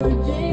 Yeah.